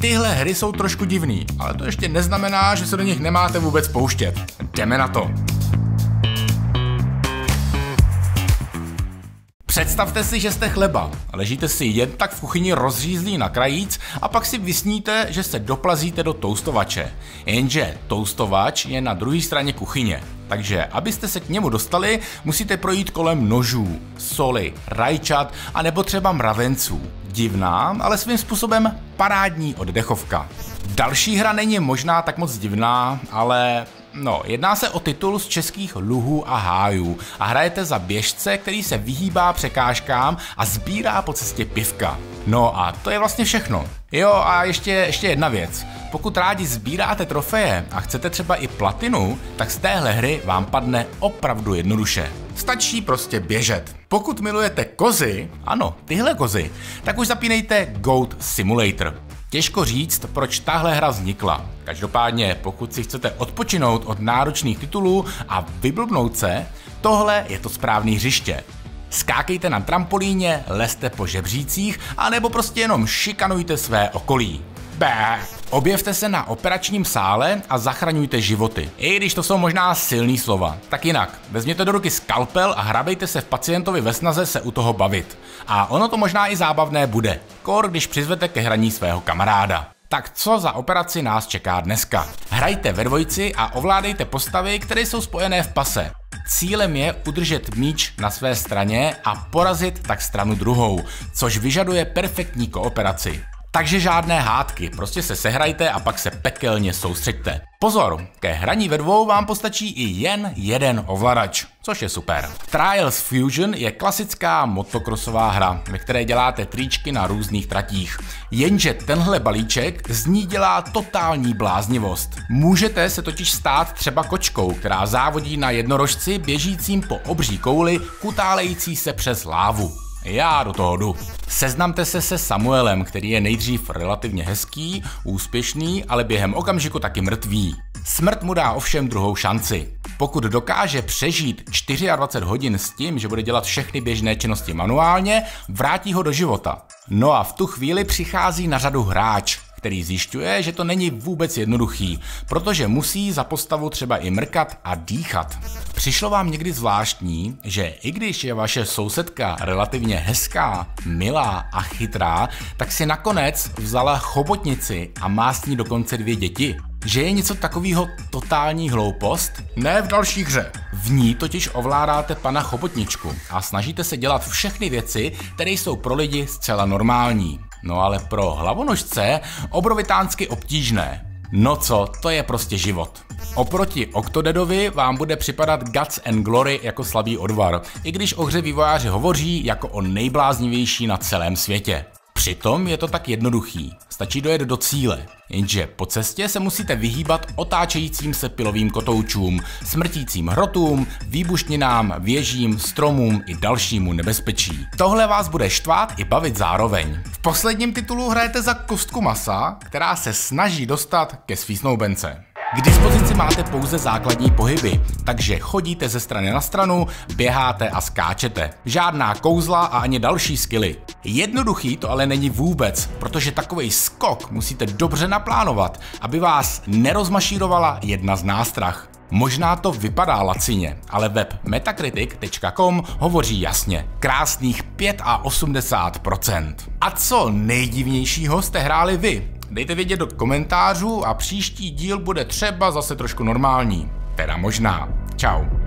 Tyhle hry jsou trošku divný, ale to ještě neznamená, že se do nich nemáte vůbec pouštět. Jdeme na to. Představte si, že jste chleba. Ležíte si jen tak v kuchyni rozřízlý na krajíc a pak si vysníte, že se doplazíte do toustovače. Jenže toustovač je na druhé straně kuchyně. Takže abyste se k němu dostali, musíte projít kolem nožů, soli, rajčat a nebo třeba mravenců. Divná, ale svým způsobem parádní oddechovka. Další hra není možná tak moc divná, ale No, jedná se o titul z českých luhů a hájů a hrajete za běžce, který se vyhýbá překážkám a sbírá po cestě pivka. No a to je vlastně všechno. Jo a ještě, ještě jedna věc. Pokud rádi sbíráte trofeje a chcete třeba i platinu, tak z téhle hry vám padne opravdu jednoduše. Stačí prostě běžet. Pokud milujete kozy, ano, tyhle kozy, tak už zapínejte Goat Simulator. Těžko říct, proč tahle hra vznikla. Každopádně, pokud si chcete odpočinout od náročných titulů a vyblbnout se, tohle je to správné hřiště. Skákejte na trampolíně, leste po žebřících, anebo prostě jenom šikanujte své okolí. Bé. Objevte se na operačním sále a zachraňujte životy. I když to jsou možná silný slova. Tak jinak, vezměte do ruky skalpel a hrabejte se v pacientovi ve snaze se u toho bavit. A ono to možná i zábavné bude. Kor, když přizvete ke hraní svého kamaráda. Tak co za operaci nás čeká dneska? Hrajte ve dvojici a ovládejte postavy, které jsou spojené v pase. Cílem je udržet míč na své straně a porazit tak stranu druhou, což vyžaduje perfektní kooperaci. Takže žádné hádky, prostě se sehrajte a pak se pekelně soustřeďte. Pozor, ke hraní ve dvou vám postačí i jen jeden ovladač, což je super. Trials Fusion je klasická motokrosová hra, ve které děláte tričky na různých tratích. Jenže tenhle balíček z ní dělá totální bláznivost. Můžete se totiž stát třeba kočkou, která závodí na jednorožci běžícím po obří kouli, kutálející se přes lávu. Já do toho jdu. Seznamte se se Samuelem, který je nejdřív relativně hezký, úspěšný, ale během okamžiku taky mrtvý. Smrt mu dá ovšem druhou šanci. Pokud dokáže přežít 24 hodin s tím, že bude dělat všechny běžné činnosti manuálně, vrátí ho do života. No a v tu chvíli přichází na řadu hráč, který zjišťuje, že to není vůbec jednoduchý, protože musí za postavu třeba i mrkat a dýchat. Přišlo vám někdy zvláštní, že i když je vaše sousedka relativně hezká, milá a chytrá, tak si nakonec vzala chobotnici a má s ní dokonce dvě děti? Že je něco takového totální hloupost? Ne v další hře. V ní totiž ovládáte pana chobotničku a snažíte se dělat všechny věci, které jsou pro lidi zcela normální. No ale pro hlavonožce obrovitánsky obtížné. No co, to je prostě život. Oproti Octodedovi vám bude připadat Guts and Glory jako slabý odvar, i když o hře vývojáři hovoří jako o nejbláznivější na celém světě. Přitom je to tak jednoduchý, stačí dojet do cíle. Jenže po cestě se musíte vyhýbat otáčejícím se pilovým kotoučům, smrtícím hrotům, výbušninám, věžím, stromům i dalšímu nebezpečí. Tohle vás bude štvát i bavit zároveň. V posledním titulu hrajete za kostku masa, která se snaží dostat ke svý snoubence. K dispozici máte pouze základní pohyby, takže chodíte ze strany na stranu, běháte a skáčete. Žádná kouzla a ani další skily. Jednoduchý to ale není vůbec, protože takový skok musíte dobře naplánovat, aby vás nerozmašírovala jedna z nástrah. Možná to vypadá lacině, ale web metacritic.com hovoří jasně. Krásných 85%. A co nejdivnějšího jste hráli vy? Dejte vědět do komentářů a příští díl bude třeba zase trošku normální. Teda možná. Ciao.